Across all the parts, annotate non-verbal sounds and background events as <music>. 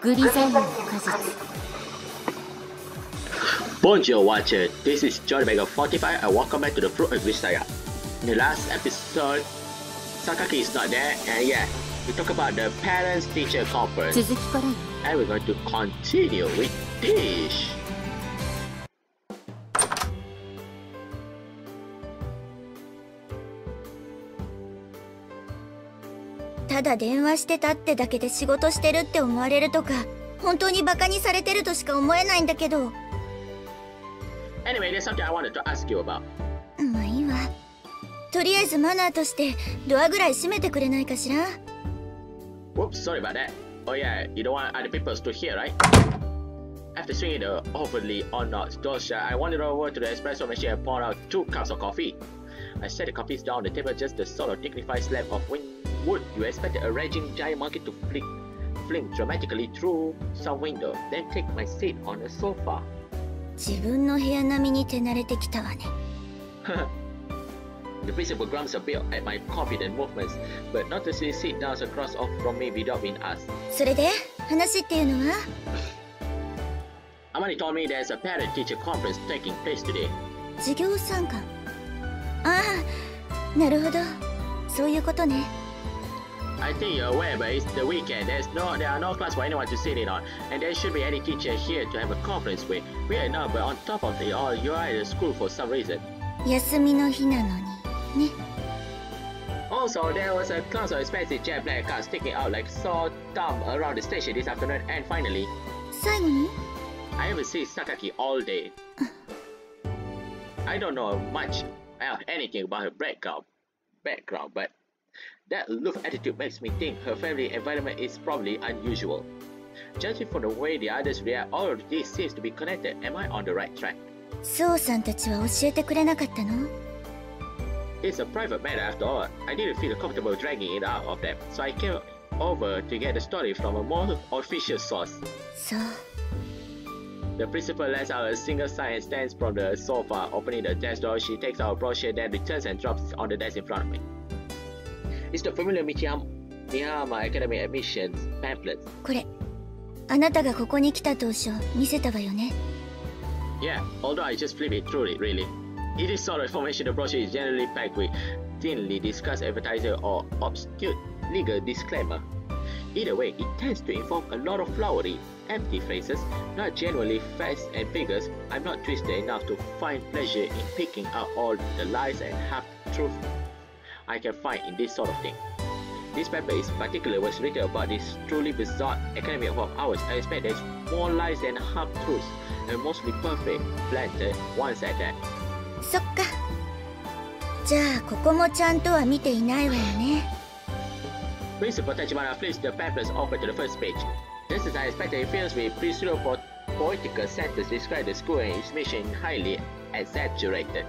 グリザインの果実 Bonjour watcher, this is Johnny Banger 45 and welcome back to the Fruit of Grisaia. In the last episode, Sakaki is not there and yeah, we talk about the parents teacher conference. And we're going to continue with Dish. ただ電話してたってだけで仕事してるって思われるとか本当にバカにされてるとしか思えないんだけど Anyway, there's something I wanted to ask you about. まあいいわとりあえずマナーとしてドアぐらい閉めてくれないかしら Whoops, sorry about that. Oh yeah, you don't want other people to hear, right? After swinging the overly ornate door shut, I wandered over to the espresso machine and poured out two cups of coffee. I set the coffees down on the table just the sort of dignified slab of win- would you expect a raging giant monkey to flick, fling dramatically through some window, then take my seat on a sofa? <laughs> the principal grumps a bit at my confident movements, but notices sit down across off from me without being asked. それで話っていうのは Amane told me there's a parent teacher conference taking place today. Ah, 授業参観。ああ、なるほど。そういうことね。I think you're aware, but it's the weekend. There's no, there are no class for anyone to sit in on, and there should be any teacher here to have a conference with. We are not, but on top of it all, you are at the school for some reason. 休みの日なのにね Also, there was a class of expensive jet black cars sticking out like sore thumb around the station this afternoon, and finally, 最後に I haven't seen Sakaki all day. <laughs> I don't know much of anything about her background, background, but that aloof attitude makes me think her family environment is probably unusual. Judging from the way the others react, all of this seems to be connected. Am I on the right track? Suou さんたちは教えてくれなかったの It's a private matter after all. I didn't feel comfortable dragging it out of them, so I came over to get the story from a more official source. So? The principal lets out a single sigh and stands from the sofa, opening the desk door. She takes out a brochure, then returns and drops it on the desk in front of me. Is the familiar Mihama Academy admissions pamphlet. これ、あなたがここに来た当初見せたわよね。Yeah, although I just flipped it through it, really. It is sort of information the brochure is generally packed with thinly discussed advertiser or obscure legal disclaimer. Either way, it tends to involve a lot of flowery, empty phrases, not generally facts and figures. I'm not twisted enough to find pleasure in picking out all the lies and half-truths I can find in this sort of thing. This paper is particular was written about this truly bizarre academic of ours. I expect there's more lies than half truths, and mostly perfect, planted ones at that. そっかじゃあここもちゃんとは見ていないわよね Principal Tachibana flips the pamphlets over to the first page. Just as I expected, it fills with pseudo poetical sentences describe the school and its mission in highly exaggerated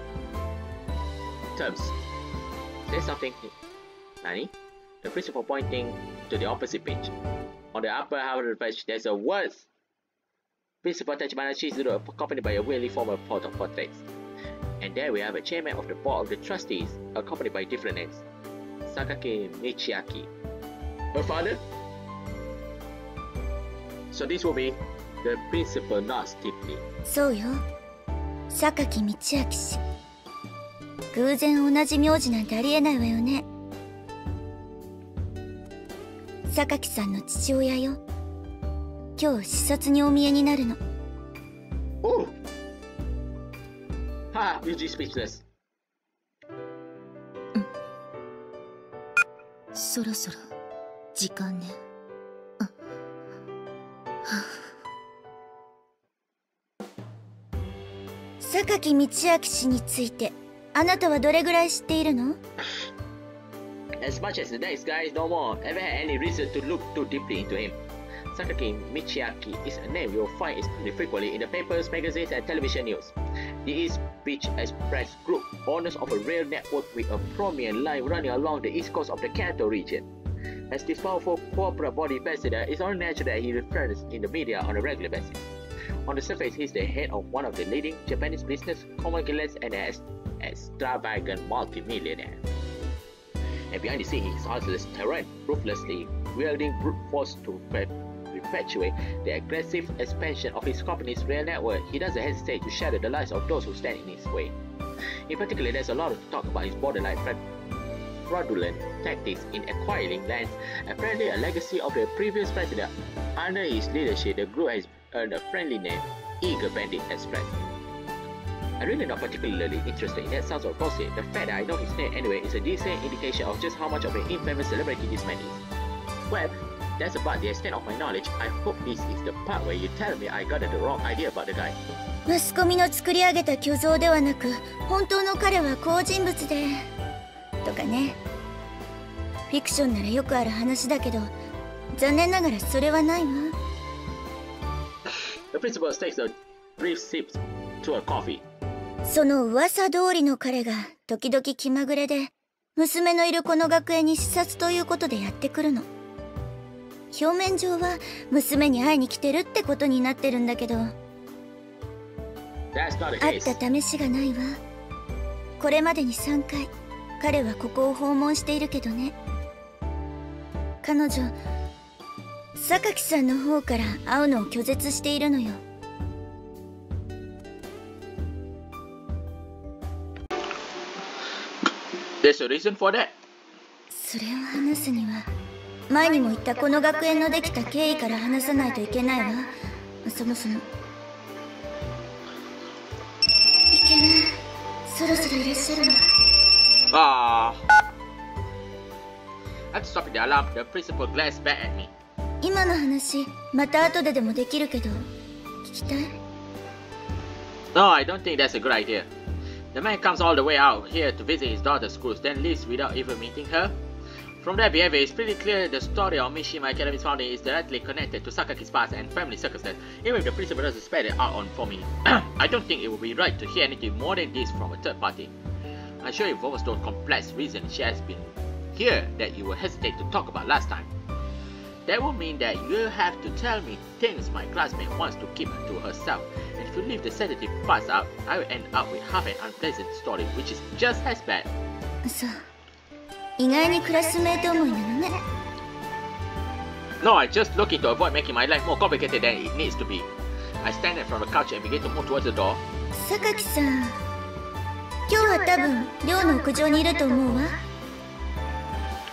terms. Say something new. Nani? The principal pointing to the opposite page. On the upper half of the page, there's a words. Principal Tachibana is accompanied by a really formal pot of portraits. And there we have a chairman of the board of the trustees, accompanied by different names. Sakaki Michiaki. Her father? So this will be the principal not Tiffany. So yo. Sakaki Michiaki. 偶然同じ名字なんてありえないわよね。榊さんの父親よ。今日視察にお見えになるの。Oh! Ha! Yuji speechless. そろそろ時間ね。榊道明氏についてあなたはどれぐらい知っているの As much as the next guy no more ever had any reason to look too deeply into him. Sakaki Michiaki is a name you'll find extremely frequently in the papers, magazines, and television news. He is Beach Express Group, owners of a rail network with a prominent line running along the east coast of the Kanto region. As this powerful corporate body ambassador, it's only natural that he returns in the media on a regular basis. On the surface, he's the head of one of the leading Japanese business conglomerates and an extravagant multimillionaire. And behind the scenes, he's heartless tyrant, ruthlessly wielding brute force to perpetuate the aggressive expansion of his company's real network, he doesn't hesitate to shatter the lives of those who stand in his way. In particular, there's a lot to talk about his borderline fraudulent tactics in acquiring lands, apparently a legacy of the previous president. Under his leadership, the group has earned a friendly name, Eager Bandit Express. I'm really not particularly interested in that sounds of gossip. The fact that I know his name anyway is a decent indication of just how much of an infamous celebrity this man is. Well, that's about the extent of my knowledge. I hope this is the part where you tell me I got the wrong idea about the guy. マスコミの作り上げた虚像ではなく本当の彼は好人物でとかねフィクションならよくある話だけど残念ながらそれはないわ The principal takes a brief sip to a coffee その噂通りの彼が時々気まぐれで娘のいるこの学園に視察ということでやってくるの。表面上は娘に会いに来てるってことになってるんだけど。会っ.た試しがないわ。これまでに3回彼はここを訪問しているけどね。彼女榊さんの方から会うのを拒絶しているのよ There's a reason for that. それを話すには前にも言ったこの学園のできた経緯から話さないといけないわそもそもいけないそろそろいらっしゃるわ Ah. After stopping the alarm, the principal glanced back at me. 今の話また後ででもできるけど聞きたい No, I don't think that's a good idea. The man comes all the way out here to visit his daughter's schools, then leaves without even meeting her. From their behavior, it's pretty clear the story of Mihama Academy's founding is directly connected to Sakaki's past and family circumstances, even if the principal doesn't spell it out on for me. <clears throat> I don't think it would be right to hear anything more than this from a third party. I'm sure if was those complex reasons she has been here that you will hesitate to talk about last time. That would mean that you have to tell me things my classmate wants to keep to herself. And if you leave the sensitive parts out, I will end up with half an unpleasant story, which is just as bad. そう意外にクラスメート思いなのね No, I'm just looking to avoid making my life more complicated than it needs to be. I stand up from the couch and begin to move towards the door. 榊さん今日は多分寮の屋上にいると思うわ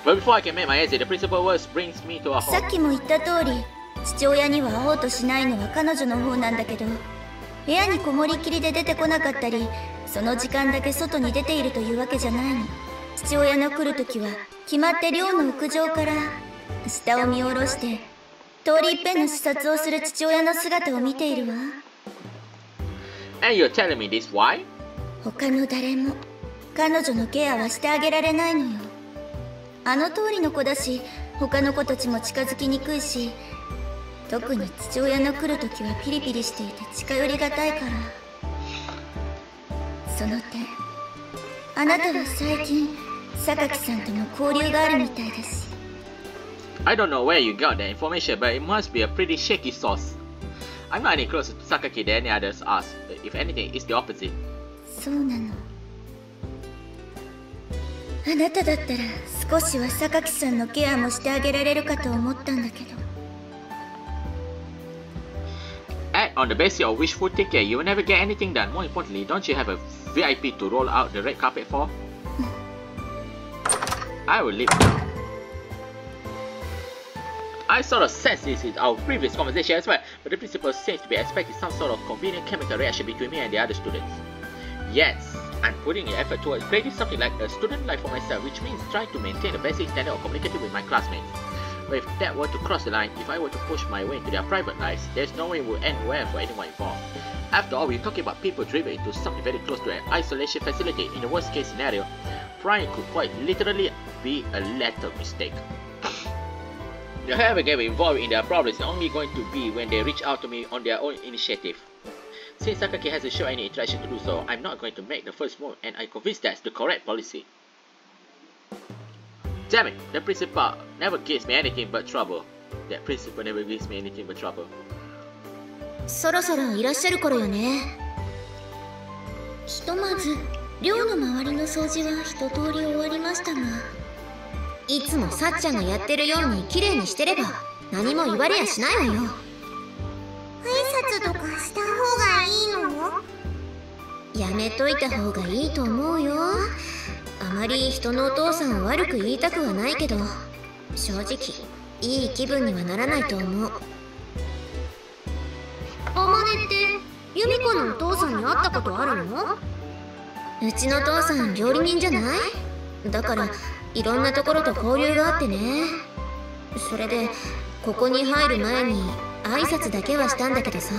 But before I can make my exit, the principal words brings me to a さ.っきも言った通り父親には会おうとしないのは彼女の方なんだけど部屋にこもりきりで出てこなかったりその時間だけ外に出ているというわけじゃないの父親の来る時は決まって寮の屋上から下を見下ろして通り一遍の視察をする父親の姿を見ているわ And you're telling me this why? 他の誰も彼女のケアはしてあげられないのよあの通りの子だし他の子たちも近づきにくいし特に父親の来る時はピリピリしていて近寄りがたいからその点あなたは最近榊さんとの交流があるみたいだし I don't know where you got that information, but it must be a pretty shaky source. I'm not any closer to Sakaki than any others are. If anything, it's the opposite. そうなのあなただったら少しは榊さんのケアもしてあげられるかと思ったんだけど Act on the basis of wishful thinking, you will never get anything done. More importantly, don't you have a VIP to roll out the red carpet for? I will leave now. I sort of sensed this in our previous conversation as well, but the principal seems to be expecting some sort of convenient chemical reaction between me and the other students. Yes, I'm putting an effort towards creating something like a student life for myself, which means trying to maintain a basic standard of communicating with my classmates. But if that were to cross the line, if I were to push my way into their private lives, there's no way it would end well for anyone involved. After all, we're talking about people driven into something very close to an isolation facility. In the worst case scenario, prying could quite literally be a lethal mistake. Whoever get involved in their problems is only going to be when they reach out to me on their own initiative. Since Sakaki hasn't shown any intention to do so, I'm not going to make the first move and I'm convinced that's the correct policy. Damn it, the principal never gives me anything but trouble. That principal never gives me anything but trouble. そろそろいらっしゃる頃よねひとまず寮の周りの掃除は一通り終わりましたがいつもさっちゃんがやってるように綺麗にしてれば何も言われやしないわよ拶とかした方がいいの？やめといた方がいいと思うよ。あまり人のお父さんを悪く言いたくはないけど正直いい気分にはならないと思う。あまねって由美子のお父さんに会ったことあるの？うちの父さん料理人じゃない？だからいろんなところと交流があってね。それでここに入る前に挨拶だけはしたんだけどさ。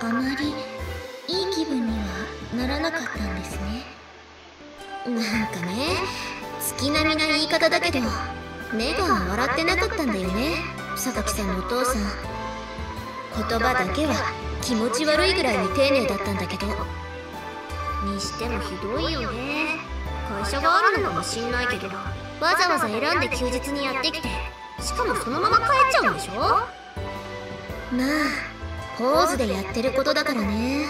あまりいい気分にはならなかったんですね。なんかね月並みな言い方だけど目が笑ってなかったんだよね。榊さんのお父さん。言葉だけは気持ち悪いぐらいに丁寧だったんだけど。にしてもひどいよね。会社があるのかもしんないけど。わざわざ選んで休日にやってきてしかもそのまま帰っちゃうんでしょ？まあポーズでやってることだからね。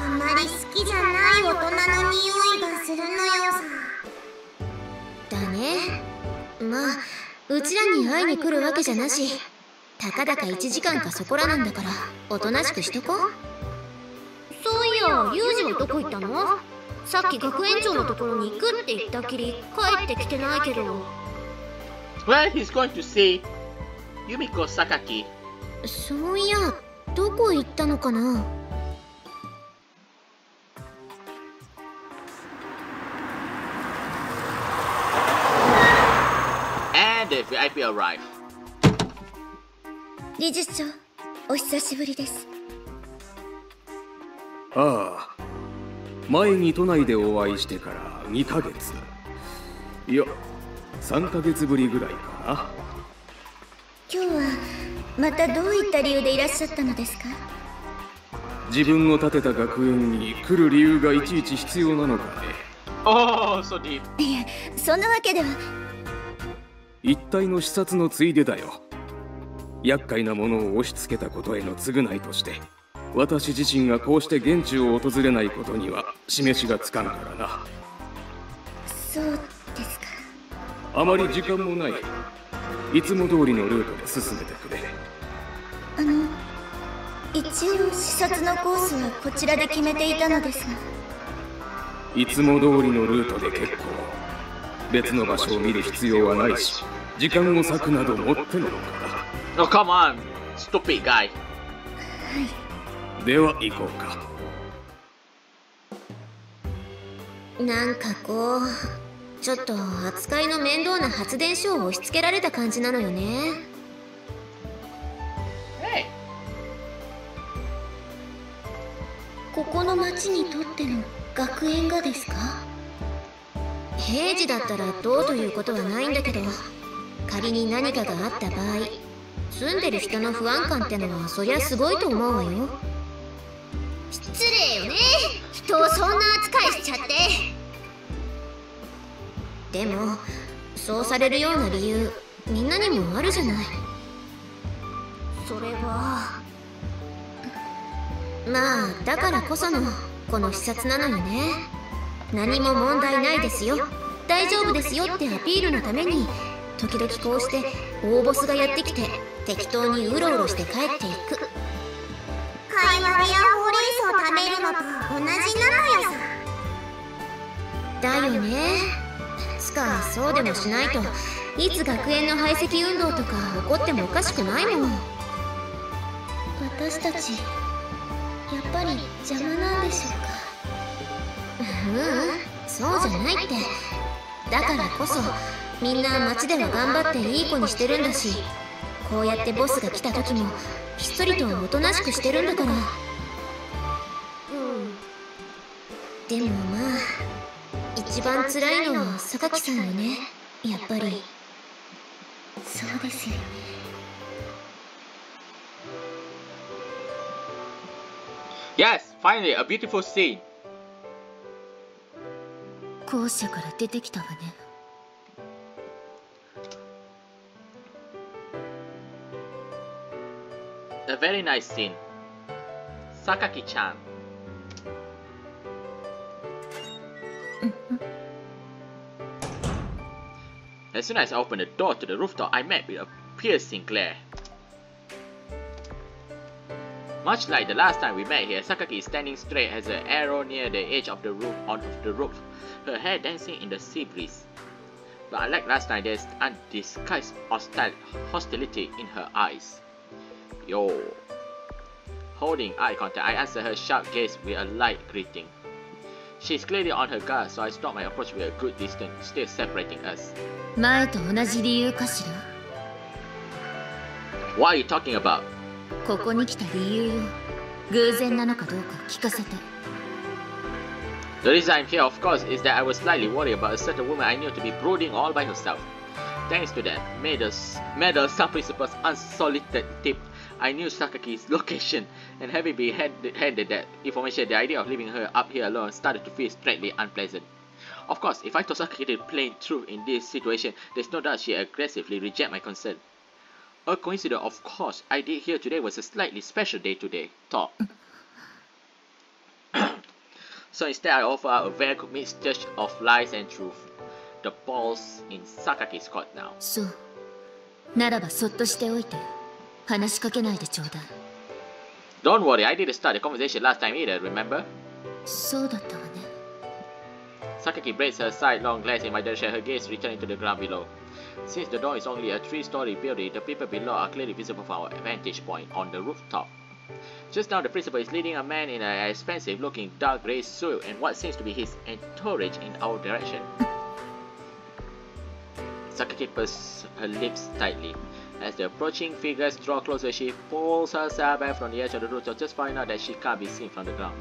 あんまり好きじゃない大人の匂いがするのよさ。だね。まあうちらに会いに来るわけじゃなしたかだか1時間かそこらなんだからおとなしくしとこそういやユージはどこ行ったの？さっき学園長のところに行くって言ったきり帰ってきてないけど。Well, he's going to say Yumiko Sakaki. そういやどこ行ったのかな？理事長お久しぶりです。ああ前に都内でお会いしてから2ヶ月。いや3ヶ月ぶりぐらいかな。今日はまたどういった理由でいらっしゃったのですか？自分を建てた学園に来る理由がいちいち必要なのかね。Oh, so deep. いえそんなわけでは。一体の視察のついでだよ。厄介なものを押し付けたことへの償いとして私自身がこうして現地を訪れないことには示しがつかんからな。そうですか。あまり時間もない。いつも通りのルートで進めてくれあの一応視察のコースはこちらで決めていたのですがいつも通りのルートで結構別の場所を見る必要はないし時間を割くなどもってのほか Oh, come on. Stupid guy. だでは行こうかなんかこうちょっと扱いの面倒な発電所を押し付けられた感じなのよねこの町にとっての学園がですか？平時だったらどうということはないんだけど仮に何かがあった場合住んでる人の不安感ってのはそりゃすごいと思うわよ。失礼よね。人をそんな扱いしちゃって。でもそうされるような理由みんなにもあるじゃない。それは。まあだからこそのこの視察なのよね。何も問題ないですよ。大丈夫ですよってアピールのために時々こうして大ボスがやってきて適当にうろうろして帰っていく。会話やほうれん草食べるのと同じなのよさ。だよね。つかそうでもしないといつ学園の排斥運動とか起こってもおかしくないもん。私たちぱり邪魔なんでしょうか？ううんそうじゃないって。だからこそみんな街では頑張っていい子にしてるんだしこうやってボスが来た時もひっそりとおとなしくしてるんだから。でもまあ一番辛いのは榊さんよねやっぱり。そうですよね Yes, finally, a beautiful scene. 校舎から出てきたわね A very nice scene. Sakaki-chan. As soon as I opened the door to the rooftop, I met with a piercing glare. Much like the last time we met here, Sakaki is standing straight as an arrow near the edge of the roof on of the roof, her hair dancing in the sea breeze. But unlike last night, there's undisguised hostility in her eyes. Yo. Holding eye contact, I answer her sharp gaze with a light greeting. She's clearly on her guard, so I stop my approach with a good distance, still separating us. What are you talking about? ここに来た理由よ偶然なのかどうか聞かせて The reason I'm here, of course, is that I was slightly worried about a certain woman I knew to be brooding all by herself. Thanks to that, made the, made the sub-principal's unsolicited tip, I knew Sakaki's location, and having been handed, handed that information, the idea of leaving her up here alone started to feel straightly unpleasant. Of course, if I told Sakaki the plain truth in this situation, there's no doubt she aggressively reject my concern. A coincidence, of course, I did hear today was a slightly special day today. Talk. <coughs> so instead, I offer a very good mixture of lies and truth. The ball's in Sakaki's court now. そうならばそっとしておいて話しかけないでちょうだい Don't worry, I didn't start the conversation last time either, remember? そうだったわね Sakaki breaks her sidelong glance in my direction, her gaze returning to the ground below. Since the door is only a three-story building, the people below are clearly visible from our vantage point on the rooftop. Just now, the principal is leading a man in an expensive-looking dark grey suit and what seems to be his entourage in our direction. Sakaki purses her lips tightly. As the approaching figures draw closer, she pulls herself back from the edge of the rooftop, just finding out that she can't be seen from the ground.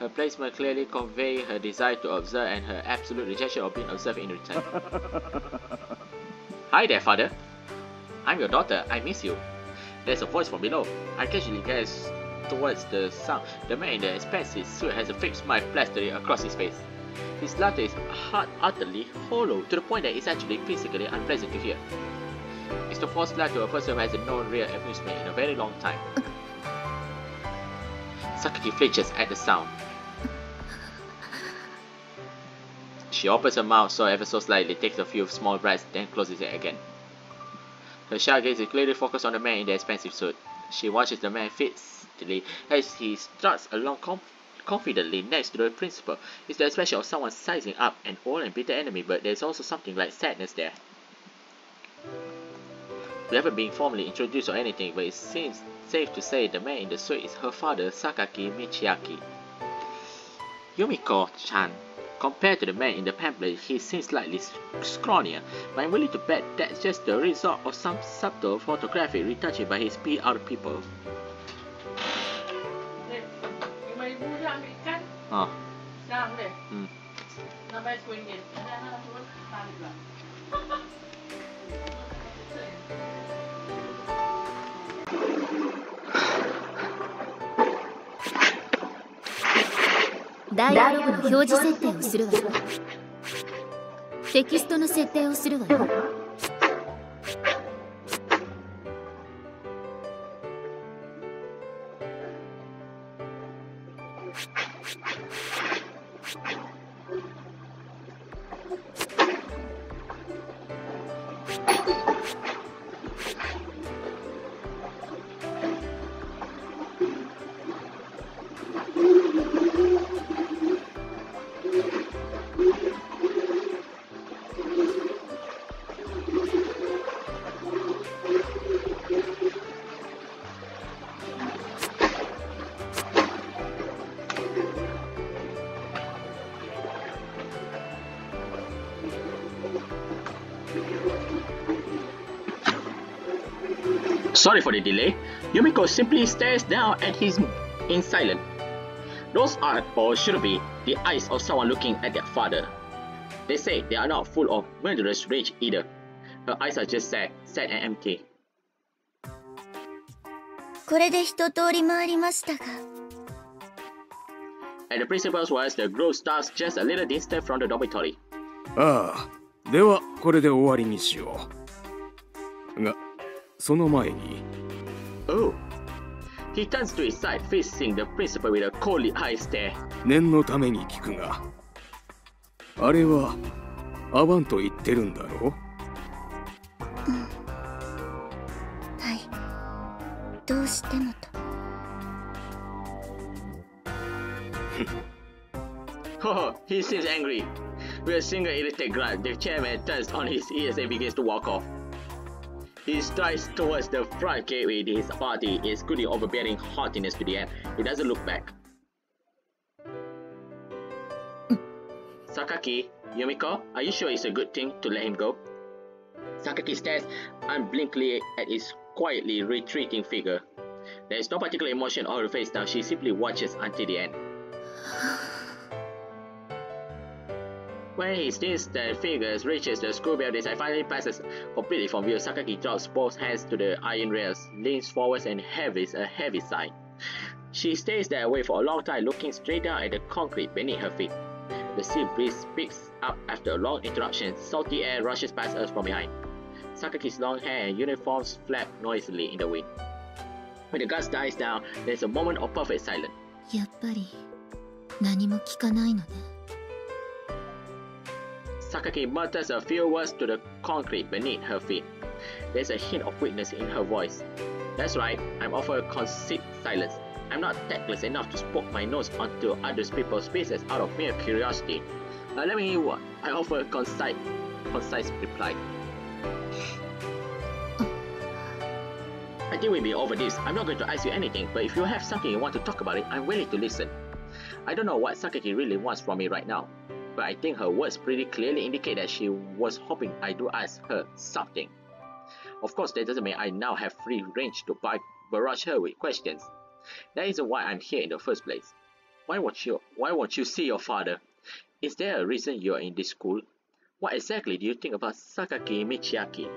Her placement clearly conveys her desire to observe and her absolute rejection of being observed in return. <laughs> Hi there, father. I'm your daughter. I miss you. There's a voice from below. I casually glance towards the sound. The man in the expensive suit has a fake smile plastered across his face. His laughter is hard, utterly hollow to the point that it's actually physically unpleasant to hear. It's the first laugh to a person who hasn't known real amusement in a very long time. Sakaki flinches at the sound. She opens her mouth so ever so slightly, takes a few small breaths, then closes it again. Her sharp gaze is clearly focused on the man in the expensive suit. She watches the man fixedly as he struts along conf confidently next to the principal. It's the expression of someone sizing up an old and bitter enemy, but there's also something like sadness there. We haven't been formally introduced or anything, but it seems safe to say the man in the suit is her father, Sakaki Michiaki. Yumiko-chan. Compared to the man in the pamphlet, he seems slightly scrawnier, but I'm willing to bet that's just the result of some subtle photographic retouching by his PR people. Lima ribu je ambil ikan Ah, hmm. <laughs> ダイアログの表示設定をするわよ」「テキストの設定をするわよ」Sorry for the delay. Yumiko simply stares down at him in silence. Those are, or should be, the eyes of someone looking at their father. They say they are not full of murderous rage either. Her eyes are just sad, sad and empty. これで一通り回りましたが And the principal's was the grove starts just a little distant from the dormitory. ああではこれで終わりにしようが その前に。Oh. He turns to his side, facing the principal with a coldly high stare. 念のために聞くが、あれはアバンと言ってるんだろうどうしてもと。oh, he seems angry. With a single irritated grunt, the chairman turns on his ears and begins to walk off. He strides towards the front gateway. With his body is scooting overbearing haughtiness to the end. He doesn't look back. Sakaki, Yumiko, are you sure it's a good thing to let him go? Sakaki stares unblinkingly at his quietly retreating figure. There is no particular emotion on her face now, she simply watches until the end. When he sees the figures reaches the school buildings and finally passes completely from view, Sakaki drops both hands to the iron rails, leans forwards and heavies a heavy sigh. She stays that way for a long time, looking straight down at the concrete beneath her feet. The sea breeze picks up after a long interruption. Salty air rushes past us from behind. Sakaki's long hair and uniforms flap noisily in the wind. When the gust dies down, there's a moment of perfect silence. やっぱり何も聞かないのね Sakaki mutters a few words to the concrete beneath her feet. There's a hint of weakness in her voice. That's right, I'm offered a conceit silence. I'm not tactless enough to poke my nose onto other people's business out of mere curiosity. Uh, let me hear what? I offer a concise, concise reply. I think we'll be over this. I'm not going to ask you anything, but if you have something you want to talk about it, I'm willing to listen. I don't know what Sakaki really wants from me right now, but I think her words pretty clearly indicate that she was hoping I do ask her something. Of course, that doesn't mean I now have free range to bar- barrage her with questions. That isn't why I'm here in the first place. Why won't you? Why won't you see your father? Is there a reason you're in this school? What exactly do you think about Sakaki Michiaki?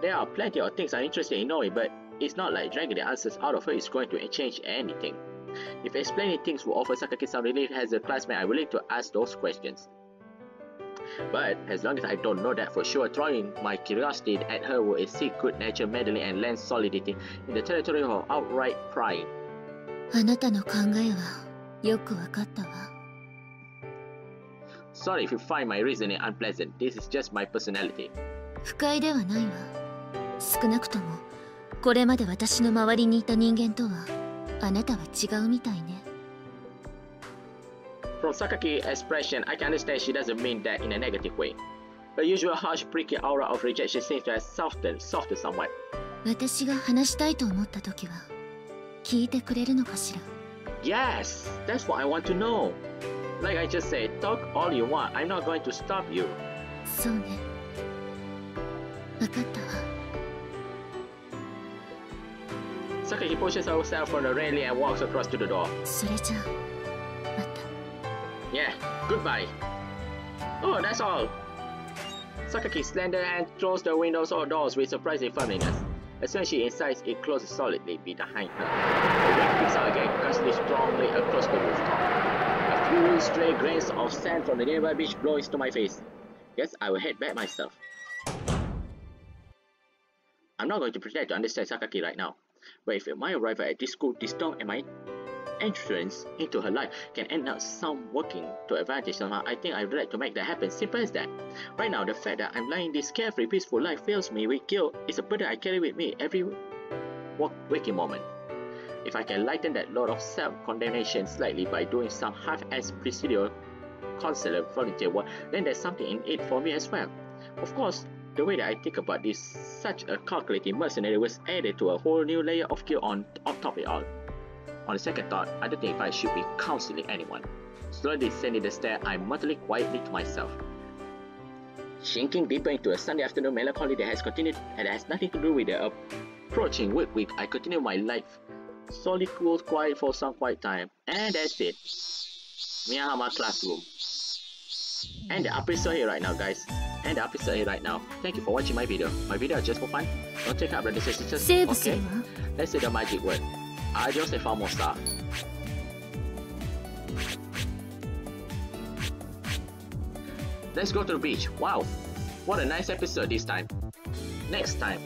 There are plenty of things I'm interested in knowing, but it's not like dragging the answers out of her is going to change anything. If explaining things will offer Sakaki some relief as a classmate, I'm willing to ask those questions. But as long as I don't know that for sure, throwing my curiosity at her will exceed good nature, meddling, and land solidity in the territory of outright prying. あなたの考えはよくわかったわ Sorry if you find my reasoning unpleasant. This is just my personality. 不快ではないわ少なくともこれまで私の周りにいた人間とは あなたは違うみたいね From Sakaki's expression, I can understand she doesn't mean that in a negative way. Her usual harsh, prickly aura of rejection seems to have softened, softened somewhat. 私が話したいと思った時は聞いてくれるのかしら Yes, that's what I want to know. Like I just said, talk all you want. I'm not going to stop you. そうねわかったわ Saki pushes herself from the railing and walks across to the door. Yeah, goodbye. Oh, that's all. Sakaki slender and closes the windows or doors with surprising firmness. As soon as she insides, it closes solidly behind her. The wind picks up again, gusting strongly across the rooftop. A few stray grains of sand from the nearby beach blow into my face. Guess I will head back myself. I'm not going to pretend to understand Sakaki right now but if my arrival at this school, and my entrance into her life can end up some working to advantage somehow, I think I'd like to make that happen. Simple as that. Right now, the fact that I'm lying this carefree, peaceful life fills me with guilt. It's a burden I carry with me every walk, waking moment. If I can lighten that load of self-condemnation slightly by doing some half-assed procedural consular volunteer work, then there's something in it for me as well. Of course, the way that I think about this, such a calculating mercenary was added to a whole new layer of guilt on, on top of it all. On the second thought, I don't think I should be counseling anyone. Slowly descending the stair, I muttered quietly to myself. Sinking deeper into a Sunday afternoon melancholy that has continued and has nothing to do with the approaching work week, I continue my life solid, cool, quiet for some quiet time, and that's it. Mihama classroom. And the episode here right now, guys end the episode right now. Thank you for watching my video. My video is just for fun. Don't take out the and. Okay? Let's say the magic word. I just a far more star. Let's go to the beach. Wow, what a nice episode this time. Next time,